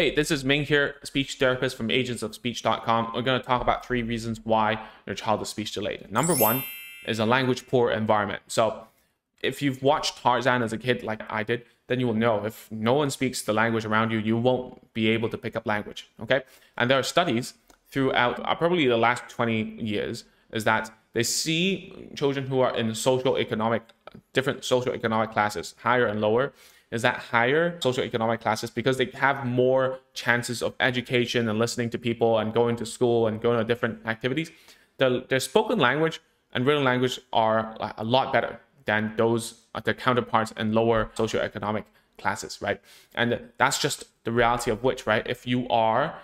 Hey, this is Ming here, speech therapist from agentsofspeech.com. We're going to talk about three reasons why your child is speech delayed. Number one is a language poor environment. So if you've watched Tarzan as a kid like I did, then you will know if no one speaks the language around you, you won't be able to pick up language. Okay. And there are studies throughout uh, probably the last 20 years is that they see children who are in social economic, different social economic classes, higher and lower, is that higher socioeconomic classes because they have more chances of education and listening to people and going to school and going to different activities. The, their spoken language and written language are a lot better than those uh, their counterparts in lower socioeconomic classes, right? And that's just the reality of which, right? If you are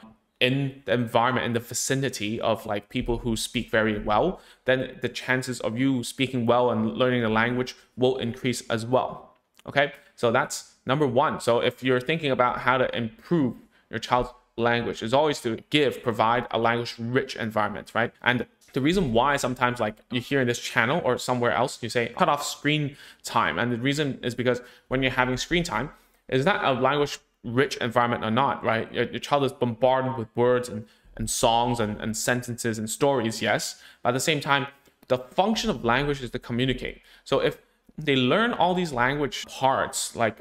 in the environment in the vicinity of like people who speak very well then the chances of you speaking well and learning the language will increase as well okay so that's number one. So if you're thinking about how to improve your child's language, is always to give, provide a language rich environment, right? And the reason why sometimes like you hear in this channel or somewhere else, you say cut off screen time. And the reason is because when you're having screen time, is that a language rich environment or not, right? Your, your child is bombarded with words and, and songs and, and sentences and stories, yes. But at the same time, the function of language is to communicate. So if they learn all these language parts like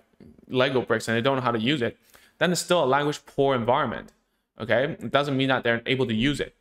Lego bricks and they don't know how to use it, then it's still a language poor environment. Okay, it doesn't mean that they're able to use it.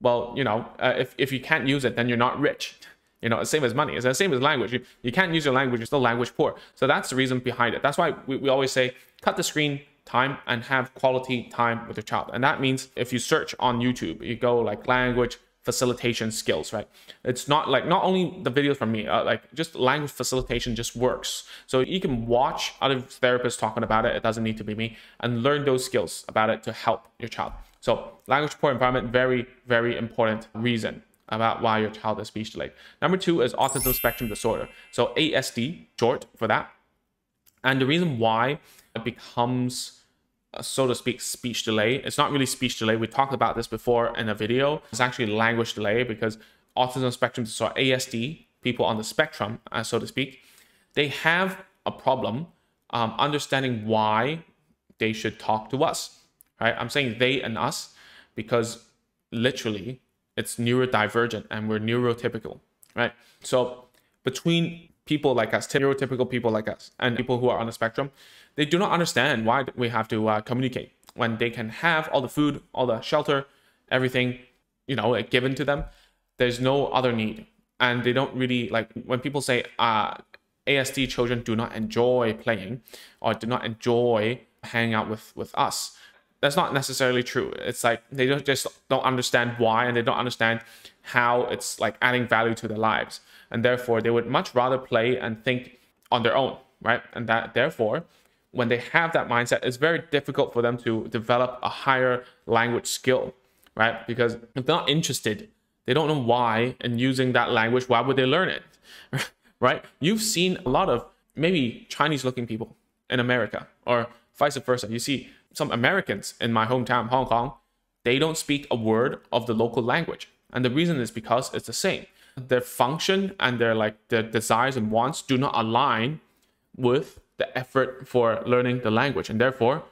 Well, you know, uh, if, if you can't use it, then you're not rich. You know, same as money. It's the same as language. You, you can't use your language, you're still language poor. So that's the reason behind it. That's why we, we always say cut the screen time and have quality time with your child. And that means if you search on YouTube, you go like language facilitation skills, right? It's not like not only the videos from me, uh, like just language facilitation just works. So you can watch other therapists talking about it. It doesn't need to be me and learn those skills about it to help your child. So language poor environment, very, very important reason about why your child is speech delayed. Number two is autism spectrum disorder. So ASD, short for that. And the reason why it becomes so to speak, speech delay. It's not really speech delay. We talked about this before in a video. It's actually language delay because autism spectrum disorder, ASD, people on the spectrum, uh, so to speak, they have a problem um, understanding why they should talk to us, right? I'm saying they and us because literally it's neurodivergent and we're neurotypical, right? So between people like us, stereotypical people like us, and people who are on the spectrum, they do not understand why we have to uh, communicate when they can have all the food, all the shelter, everything, you know, given to them. There's no other need, and they don't really like when people say uh, ASD children do not enjoy playing or do not enjoy hanging out with with us. That's not necessarily true. It's like they don't just don't understand why, and they don't understand how it's like adding value to their lives, and therefore they would much rather play and think on their own, right? And that therefore when they have that mindset, it's very difficult for them to develop a higher language skill, right? Because if they're not interested, they don't know why and using that language, why would they learn it, right? You've seen a lot of maybe Chinese looking people in America or vice versa. You see some Americans in my hometown, Hong Kong, they don't speak a word of the local language. And the reason is because it's the same. Their function and their like their desires and wants do not align with the effort for learning the language and therefore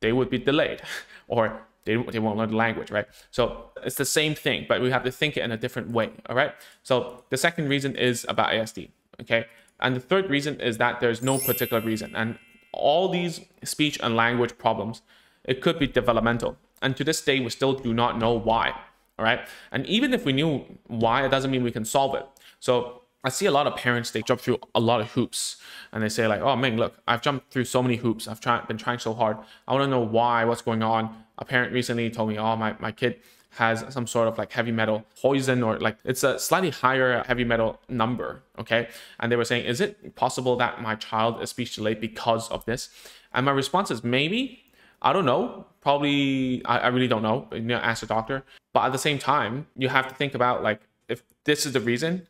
they would be delayed or they, they won't learn the language, right? So it's the same thing, but we have to think it in a different way, all right? So the second reason is about ASD, okay? And the third reason is that there's no particular reason. And all these speech and language problems, it could be developmental. And to this day, we still do not know why, all right? And even if we knew why, it doesn't mean we can solve it. So I see a lot of parents, they jump through a lot of hoops and they say like, oh, man, look, I've jumped through so many hoops. I've tried, been trying so hard. I want to know why, what's going on. A parent recently told me, oh, my, my kid has some sort of like heavy metal poison or like it's a slightly higher heavy metal number. Okay. And they were saying, is it possible that my child is speech delayed because of this? And my response is maybe, I don't know. Probably, I, I really don't know. You know, ask a doctor. But at the same time, you have to think about like, if this is the reason,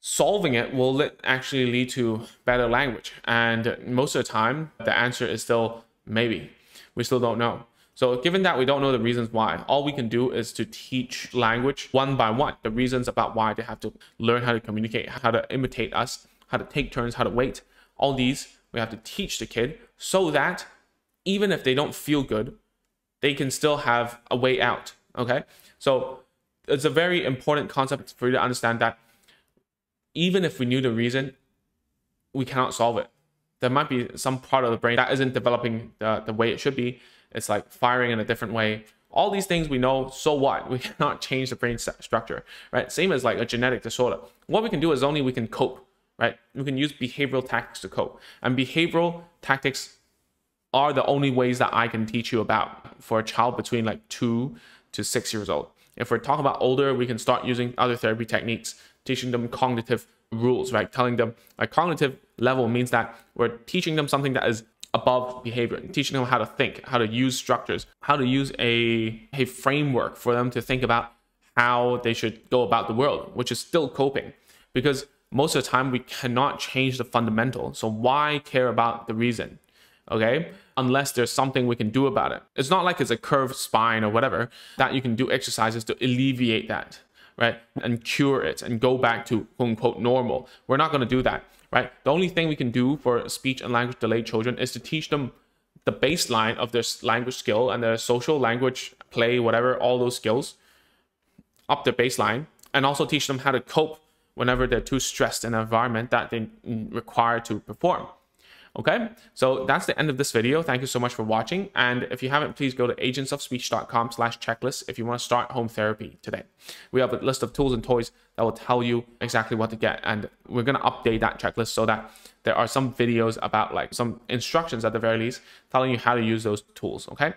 solving it will actually lead to better language. And most of the time, the answer is still maybe. We still don't know. So given that we don't know the reasons why, all we can do is to teach language one by one, the reasons about why they have to learn how to communicate, how to imitate us, how to take turns, how to wait. All these we have to teach the kid so that even if they don't feel good, they can still have a way out. Okay. So it's a very important concept for you to understand that even if we knew the reason, we cannot solve it. There might be some part of the brain that isn't developing the, the way it should be. It's like firing in a different way. All these things we know, so what? We cannot change the brain structure, right? Same as like a genetic disorder. What we can do is only we can cope, right? We can use behavioral tactics to cope. And behavioral tactics are the only ways that I can teach you about for a child between like two to six years old. If we're talking about older, we can start using other therapy techniques, teaching them cognitive rules, right? Telling them a cognitive level means that we're teaching them something that is above behavior, teaching them how to think, how to use structures, how to use a, a framework for them to think about how they should go about the world, which is still coping. Because most of the time we cannot change the fundamental. So why care about the reason? Okay. Unless there's something we can do about it. It's not like it's a curved spine or whatever that you can do exercises to alleviate that right? And cure it and go back to quote unquote normal. We're not going to do that, right? The only thing we can do for speech and language delayed children is to teach them the baseline of their language skill and their social language play, whatever, all those skills up their baseline, and also teach them how to cope whenever they're too stressed in an environment that they require to perform. Okay, so that's the end of this video. Thank you so much for watching. And if you haven't, please go to agentsofspeech.com slash checklist if you want to start home therapy today. We have a list of tools and toys that will tell you exactly what to get. And we're going to update that checklist so that there are some videos about like some instructions at the very least telling you how to use those tools. Okay,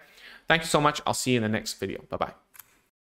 thank you so much. I'll see you in the next video. Bye-bye.